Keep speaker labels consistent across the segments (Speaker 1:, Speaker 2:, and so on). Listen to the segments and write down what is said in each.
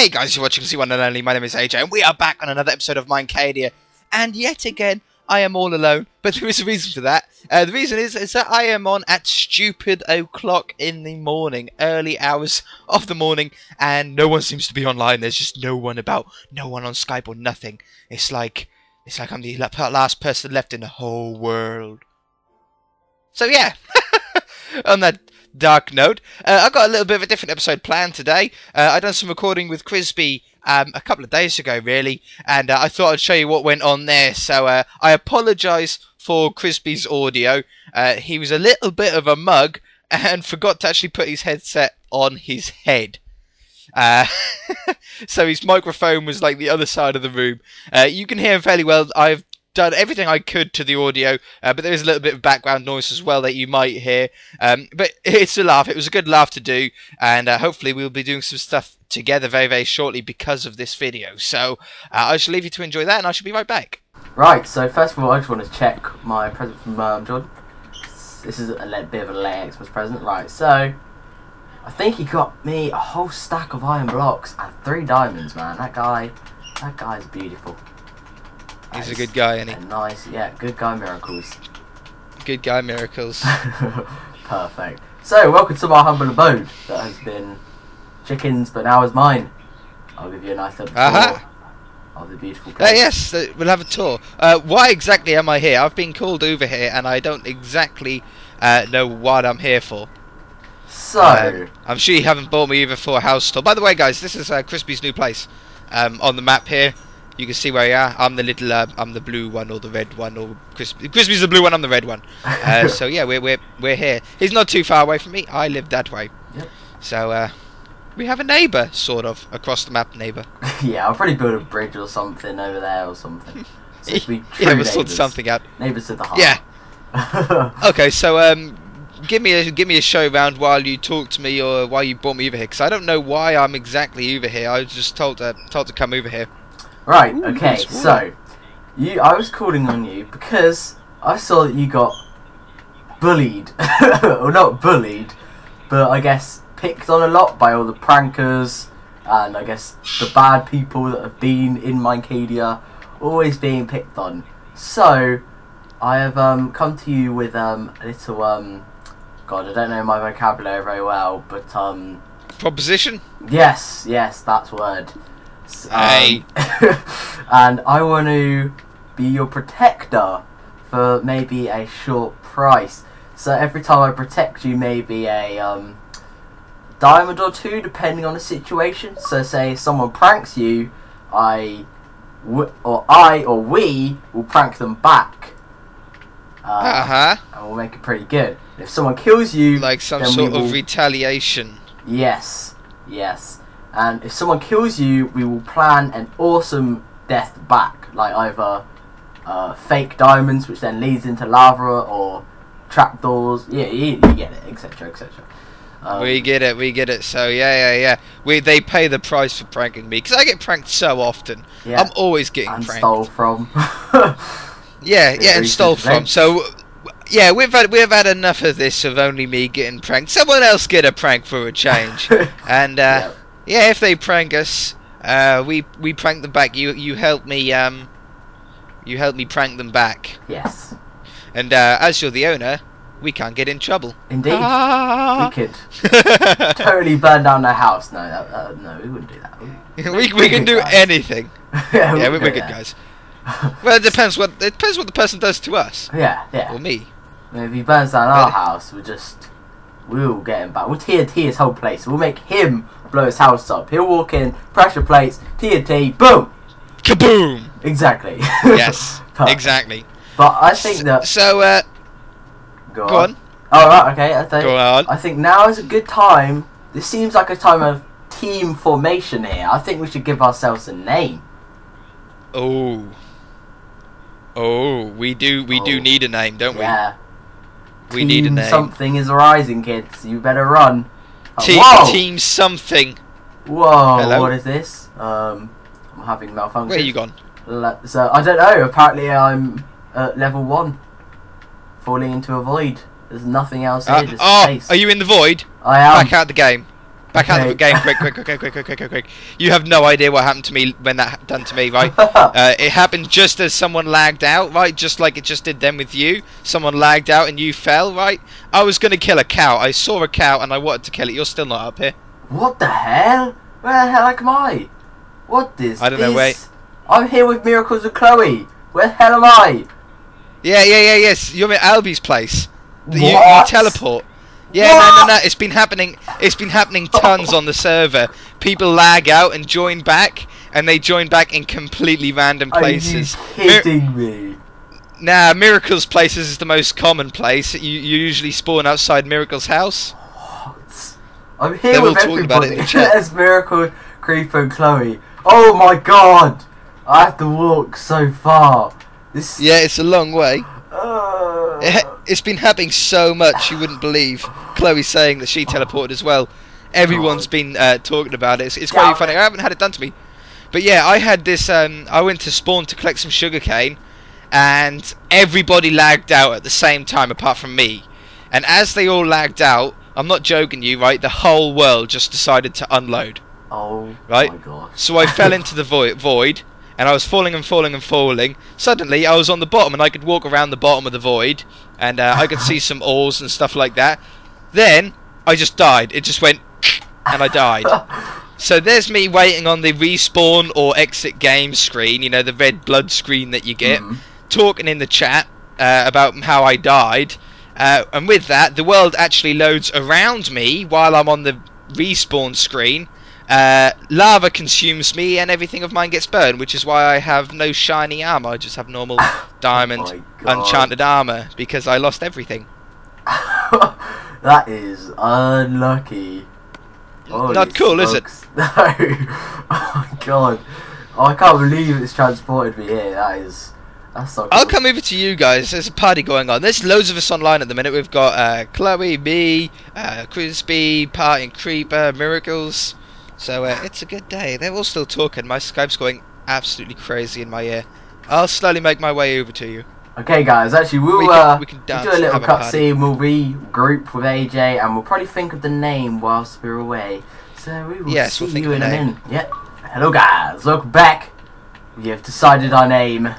Speaker 1: Hey guys, you're watching Z One N Only. My name is AJ, and we are back on another episode of Minecadia. And yet again, I am all alone. But there is a reason for that. Uh, the reason is, is that I am on at stupid o'clock in the morning, early hours of the morning, and no one seems to be online. There's just no one about, no one on Skype or nothing. It's like, it's like I'm the last person left in the whole world. So yeah, on that dark note, uh, I've got a little bit of a different episode planned today. Uh, I done some recording with Krisbyy um, a couple of days ago, really, and uh, I thought I'd show you what went on there. So uh, I apologise for Krisbyy's audio. Uh, he was a little bit of a mug and forgot to actually put his headset on his head. Uh, so his microphone was like the other side of the room. Uh, you can hear him fairly well. I've done everything I could to the audio, uh, but there is a little bit of background noise as well that you might hear. Um, but it's a laugh. It was a good laugh to do, and uh, hopefully we'll be doing some stuff together very, very shortly because of this video. So uh, I shall leave you to enjoy that, and I shall be right back.
Speaker 2: Right, so first of all, I just want to check my present from um, Jordan. This is a bit of a late Xmas present. Right, so I think he got me a whole stack of iron blocks and three diamonds, man. That guy, that guy's beautiful.
Speaker 1: He's a good guy, and
Speaker 2: he? Nice, yeah, good guy miracles.
Speaker 1: Good guy miracles.
Speaker 2: Perfect. So, welcome to my humble abode that has been chickens, but now is mine. I'll give you a nice little uh -huh. tour of the beautiful uh, place.
Speaker 1: Uh, yes, uh, we'll have a tour. Uh, why exactly am I here? I've been called over here, and I don't exactly uh, know what I'm here for.
Speaker 2: So, um,
Speaker 1: I'm sure you haven't bought me either for a house tour. By the way, guys, this is uh, Krisbyy's new place um, on the map here. You can see where I am. I'm the little, uh, I'm the blue one or the red one, or Crispy. Crispy's the blue one. I'm the red one. Uh, so yeah, we're we're we're here. He's not too far away from me. I live that way.
Speaker 2: Yep.
Speaker 1: So uh, we have a neighbour, sort of, across the map neighbour.
Speaker 2: yeah, I'll probably build a bridge or something over there or something.
Speaker 1: So we yeah, we'll sort something out.
Speaker 2: Neighbours to the heart.
Speaker 1: Yeah. okay, so um, give me a give me a show round while you talk to me or while you brought me over here because I don't know why I'm exactly over here. I was just told to told to come over here.
Speaker 2: Right, Ooh, okay, so you I was calling on you because I saw that you got bullied. or not bullied, but I guess picked on a lot by all the prankers and I guess the bad people that have been in Minecadia always being picked on. So I have um, come to you with um, a little um, God, I don't know my vocabulary very well, but um
Speaker 1: proposition?
Speaker 2: Yes, yes, that's word.
Speaker 1: Um,
Speaker 2: and I want to be your protector for maybe a short price. So every time I protect you, maybe a um, diamond or two, depending on the situation. So say someone pranks you, I, or I or we will prank them back.
Speaker 1: Uh huh.
Speaker 2: And we'll make it pretty good. If someone kills you,
Speaker 1: like some sort
Speaker 2: will...
Speaker 1: of retaliation.
Speaker 2: Yes, yes and if someone kills you, we will plan an awesome death back, like either uh, fake diamonds, which then leads into lava, or trapdoors. Yeah, you, you get it, etc., etc.
Speaker 1: Um, we get it, we get it. So yeah, yeah, yeah. We they pay the price for pranking me because I get pranked so often. Yeah, I'm always getting pranked.
Speaker 2: and
Speaker 1: pranked.
Speaker 2: stole from.
Speaker 1: yeah, yeah, and stole from. So yeah, we've had we've had enough of this of only me getting pranked. Someone else get a prank for a change. and uh, yeah yeah, if they prank us, uh, we we prank them back. You you help me um, you help me prank them back.
Speaker 2: Yes.
Speaker 1: And uh, as you're the owner, we can't get in trouble.
Speaker 2: Indeed, ah. we could totally burn down their house. No, uh, no, we wouldn't do that.
Speaker 1: we we, we can do guys. anything. yeah, yeah, we're, we're good guys. well, it depends what it depends what the person does to us.
Speaker 2: Yeah, yeah.
Speaker 1: Or me.
Speaker 2: If he burns down our house, we just we'll get him back. We'll TNT his whole place. We'll make him blow his house up. He'll walk in, pressure plates, TNT, boom!
Speaker 1: Kaboom!
Speaker 2: Exactly.
Speaker 1: yes, exactly.
Speaker 2: But I think that.
Speaker 1: So, uh.
Speaker 2: Go, go on. on. Oh, right, okay. I think,
Speaker 1: go on.
Speaker 2: I think now is a good time. This seems like a time of team formation here. I think we should give ourselves a name.
Speaker 1: Oh. Oh, we do. We oh. do need a name, don't we?
Speaker 2: Yeah.
Speaker 1: We team need a name.
Speaker 2: Something is rising, kids. You better run.
Speaker 1: Team, team something.
Speaker 2: Whoa, Hello? what is this? Um, I'm having malfunction.
Speaker 1: Where are you gone?
Speaker 2: So, I don't know, apparently I'm at level 1. Falling into a void. There's nothing else here, uh,
Speaker 1: oh,
Speaker 2: space.
Speaker 1: are you in the void?
Speaker 2: I am.
Speaker 1: Back out the game. Back out of the game, quick, quick, quick, quick, quick, quick, quick, quick, quick. You have no idea what happened to me when that ha- done to me, right? Uh, it happened just as someone lagged out, right? Just like it just did then with you. Someone lagged out and you fell, right? I was gonna kill a cow. I saw a cow and I wanted to kill it. You're still not up here.
Speaker 2: What the hell? Where the hell am I? What is this?
Speaker 1: I don't know, wait.
Speaker 2: I'm here with Miracles of Chloe. Where the hell am I?
Speaker 1: Yeah, yeah, yeah, yes. You're at Albie's place. You, you
Speaker 2: What?
Speaker 1: teleport. Yeah, no, no, no. It's been happening. It's been happening tons on the server. People lag out and join back, and they join back in completely random places.
Speaker 2: Are you kidding me?
Speaker 1: Nah, Miracle's places is the most common place. You, you usually spawn outside Miracle's house.
Speaker 2: What? I'm here with
Speaker 1: talking about it in
Speaker 2: everybody.
Speaker 1: the chat.
Speaker 2: There's Miracle, Creeper, and Chloe. Oh my god! I have to walk so far. This.
Speaker 1: Yeah, it's a long way.
Speaker 2: Uh,
Speaker 1: It, it's been happening so much you wouldn't believe. Chloe's saying that she teleported as well. Everyone's been uh, talking about it. It's, it's quite funny. I haven't had it done to me, but yeah, I had this. Um, I went to spawn to collect some sugarcane, and everybody lagged out at the same time apart from me. And as they all lagged out, I'm not joking you, right? The whole world just decided to unload.
Speaker 2: oh
Speaker 1: Right?
Speaker 2: my god.
Speaker 1: So I fell into the void, void, and I was falling and falling and falling. Suddenly, I was on the bottom, and I could walk around the bottom of the void, and uh, I could see some ores and stuff like that. Then I just died. It just went, and I died. So there's me waiting on the respawn or exit game screen. You know, the red blood screen that you get,
Speaker 2: Mhm.
Speaker 1: talking in the chat uh, about how I died. Uh, and with that, the world actually loads around me while I'm on the respawn screen. Uh, lava consumes me and everything of mine gets burned, which is why I have no shiny armor. I just have normal diamond
Speaker 2: Oh
Speaker 1: enchanted armor because I lost everything.
Speaker 2: that is unlucky. Holy
Speaker 1: Not cool, is it?
Speaker 2: No. oh my god. Oh, I can't believe it's transported me here. That is. That's so cool.
Speaker 1: I'll come over to you guys. There's a party going on. There's loads of us online at the minute. We've got uh, Chloe, me, uh, Crispy, Party and Creeper, Miracles. So uh, it's a good day. They're all still talking. My Skype's going absolutely crazy in my ear. I'll slowly make my way over to you.
Speaker 2: Okay, guys. Actually, we'll
Speaker 1: We can-
Speaker 2: uh,
Speaker 1: we can
Speaker 2: we'll do a little
Speaker 1: have a party.
Speaker 2: cutscene. We'll regroup with AJ, and we'll probably think of the name whilst we're away. So we will
Speaker 1: Yes,
Speaker 2: see
Speaker 1: we'll
Speaker 2: you in
Speaker 1: a
Speaker 2: a minute. Yep. Hello, guys. Welcome back. We have decided our name.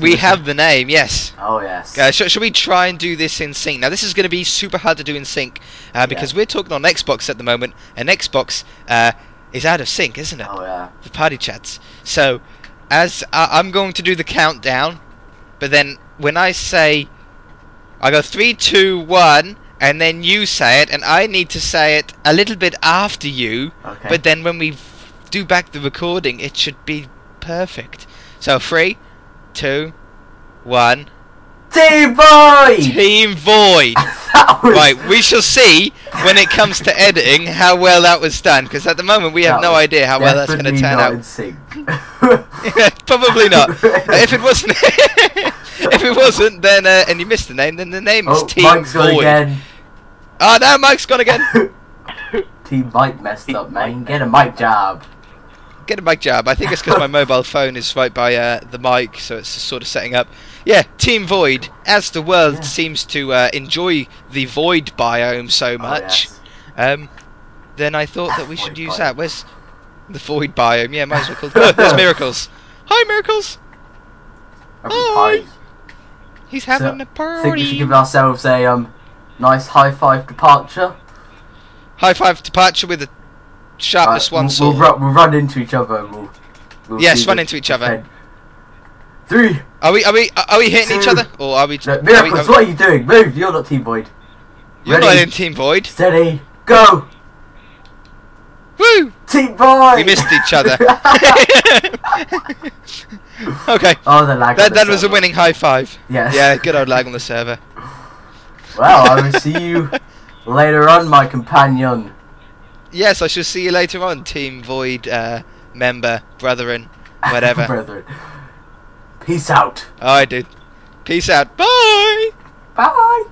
Speaker 1: We
Speaker 2: give it
Speaker 1: have the name, yes.
Speaker 2: Oh yes.
Speaker 1: Uh, sh- shall we try and do this in sync? Now, this is going to be super hard to do in sync uh, because we're talking on Xbox at the moment, and Xbox uh, is out of sync, isn't it?
Speaker 2: Oh yeah.
Speaker 1: the party chats. So, as uh, I'm going to do the countdown, but then when I say, I go three, two, one, and then you say it, and I need to say it a little bit after you.
Speaker 2: Okay.
Speaker 1: But then when we do back the recording, it should be perfect. So three, two, one.
Speaker 2: Team Void!
Speaker 1: Team Void. right, we shall see when it comes to editing how well that was done. Because at the moment we have no idea how well that's going to turn out.
Speaker 2: Sync.
Speaker 1: Probably not. if it wasn't, if it wasn't, then uh, and you missed the name, then the name is
Speaker 2: oh,
Speaker 1: Team
Speaker 2: Mike's gone
Speaker 1: Void.
Speaker 2: again.
Speaker 1: Oh no, Mike's gone again.
Speaker 2: Team Mike messed up, man. Get a mic job.
Speaker 1: Get a mic job. I think it's because my mobile phone is right by uh, the mic, so it's sort of setting up. Yeah, Team Void. As the world
Speaker 2: Yeah.
Speaker 1: seems to uh, enjoy the Void biome so
Speaker 2: Oh,
Speaker 1: much,
Speaker 2: yes.
Speaker 1: um, then I thought that we should use
Speaker 2: biome.
Speaker 1: that. Where's the Void biome? Yeah, might as well call it. Look, there's Miracles. Hi, Miracles. Hi.
Speaker 2: party.
Speaker 1: He's having
Speaker 2: So,
Speaker 1: a
Speaker 2: I think we should give ourselves a um nice high five departure.
Speaker 1: High five departure with a sharpness uh,
Speaker 2: Right,
Speaker 1: one
Speaker 2: we'll,
Speaker 1: sword.
Speaker 2: we'll, run, we'll run into each other and we'll. we'll
Speaker 1: Yes, run into each other.
Speaker 2: Three.
Speaker 1: Are we are we are we hitting each other or are we?
Speaker 2: No,
Speaker 1: are we-
Speaker 2: Miracles,
Speaker 1: are we-
Speaker 2: what are you doing? Move. You're not Team Void.
Speaker 1: you're not in Team Void.
Speaker 2: Steady. Go.
Speaker 1: Woo!
Speaker 2: Team Void.
Speaker 1: We missed each other. okay,
Speaker 2: oh, the lag.
Speaker 1: that
Speaker 2: the
Speaker 1: that was a winning high five.
Speaker 2: Yes.
Speaker 1: Yeah, good old lag on the server.
Speaker 2: Well, I will see you later on, my companion.
Speaker 1: Yes, I shall see you later on, Team Void uh, member, brethren, whatever.
Speaker 2: Brethren. Peace out.
Speaker 1: Alright, dude. Peace out. Bye.
Speaker 2: Bye.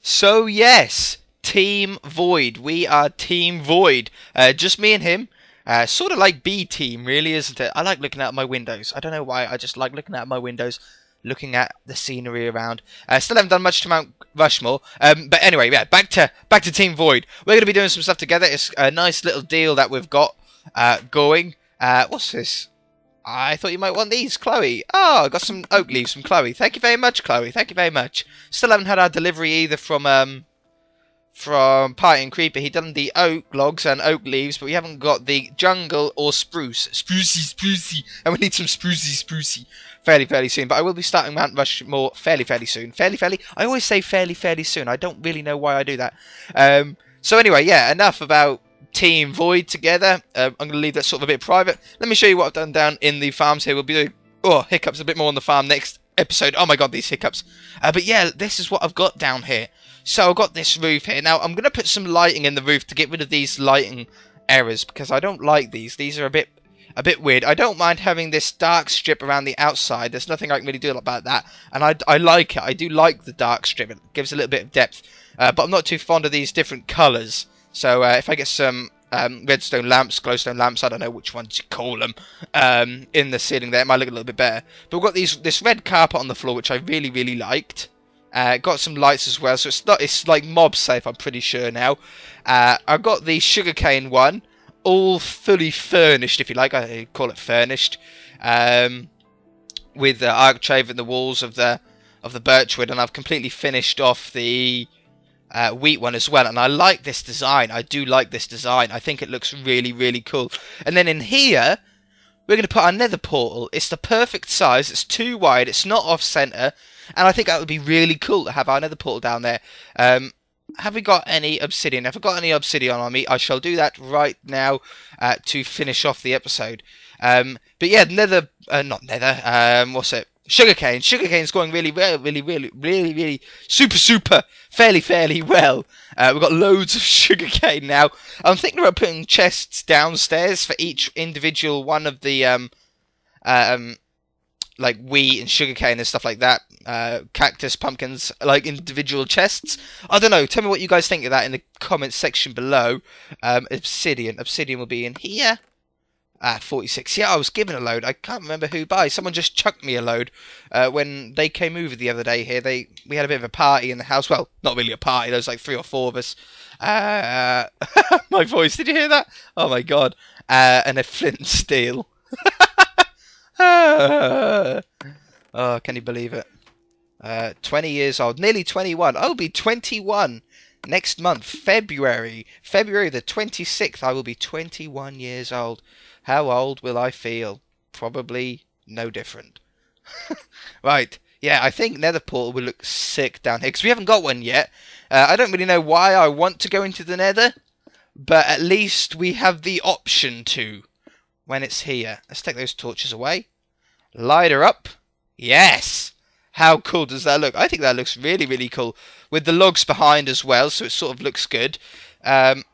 Speaker 1: So yes, Team Void. We are Team Void. Uh, just me and him. Uh, sort of like B Team, really, isn't it? I like looking out my windows. I don't know why. I just like looking out my windows. Looking at the scenery around. Uh, still haven't done much to Mount Rushmore. Um, but anyway, yeah, back to back to Team Void. We're going to be doing some stuff together. It's a nice little deal that we've got uh, going. Uh, what's this? I thought you might want these, Chloe. Oh, I got some oak leaves from Chloe. Thank you very much, Chloe. Thank you very much. Still haven't had our delivery either from um from Party and Creeper. He done the oak logs and oak leaves, but we haven't got the jungle or spruce. Sprucey, sprucey. And we need some sprucey, sprucey fairly, fairly soon. But I will be starting Mount Rushmore fairly, fairly soon. Fairly, fairly. I always say fairly, fairly soon. I don't really know why I do that. Um, so anyway, yeah, enough about Team Void together. Um, I'm going to leave that sort of a bit private. Let me show you what I've done down in the farms here. We'll be doing oh hiccups a bit more on the farm next episode. Oh my god, these hiccups. Uh, but yeah, this is what I've got down here. So I've got this roof here. Now, I'm going to put some lighting in the roof to get rid of these lighting errors because I don't like these. These are a bit a bit weird. I don't mind having this dark strip around the outside. There's nothing I can really do about that. And I, I like it. I do like the dark strip. It gives a little bit of depth. Uh, but I'm not too fond of these different colours. So uh, if I get some um, redstone lamps, glowstone lamps, I don't know which ones you call them, um, in the ceiling there, it might look a little bit better. But we've got these this red carpet on the floor, which I really, really liked. Uh, got some lights as well, so it's not it's like mob safe. I'm pretty sure now. Uh, I've got the sugarcane one, all fully furnished, if you like. I call it furnished, um, with the architrave and the walls of the of the birchwood, and I've completely finished off the uh, wheat one as well. And I like this design. I do like this design. I think it looks really, really cool. And then in here, we're going to put our nether portal. It's the perfect size. It's too wide. It's not off center. And I think that would be really cool to have our nether portal down there. Um, have we got any obsidian? Have I got any obsidian on me? I shall do that right now uh, to finish off the episode. Um, but yeah, nether, uh, not nether, um, what's it? Sugarcane. Sugarcane's going really, really, really, really, really, really, super, super, fairly, fairly well. Uh, we've got loads of sugarcane now. I'm thinking about putting chests downstairs for each individual one of the, um, um, like wheat and sugarcane and stuff like that. Uh, cactus, pumpkins, like individual chests. I don't know. Tell me what you guys think of that in the comments section below. Um, obsidian. Obsidian will be in here. Ah, 46. Yeah, I was given a load. I can't remember who by. Someone just chucked me a load uh, when they came over the other day here. They We had a bit of a party in the house. Well, not really a party. There was like three or four of us. Uh, my voice. Did you hear that? Oh, my God. Uh, and a flint and steel. oh, can you believe it? Uh, 20 years old. Nearly 21. I'll be 21 next month, February. February the 26th, I will be 21 years old. How old will I feel? Probably no different. right. Yeah, I think Nether Portal will look sick down here because we haven't got one yet. Uh, I don't really know why I want to go into the Nether, but at least we have the option to when it's here. Let's take those torches away. Light her up. Yes. How cool does that look? I think that looks really, really cool with the logs behind as well, so it sort of looks good. Um,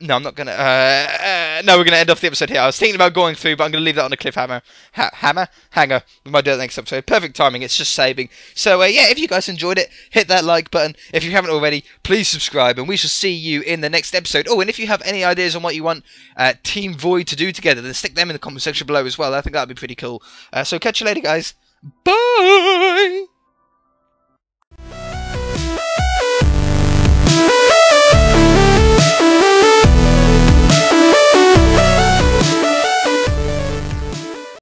Speaker 1: no, I'm not gonna. Uh, uh, no, we're gonna end off the episode here. I was thinking about going through, but I'm gonna leave that on a cliffhanger. Ha- hammer, hanger. We might do that next episode. Perfect timing. It's just saving. So uh, yeah, if you guys enjoyed it, hit that like button. If you haven't already, please subscribe, and we shall see you in the next episode. Oh, and if you have any ideas on what you want uh, Team Void to do together, then stick them in the comment section below as well. I think that'd be pretty cool. Uh, so catch you later, guys. Bye.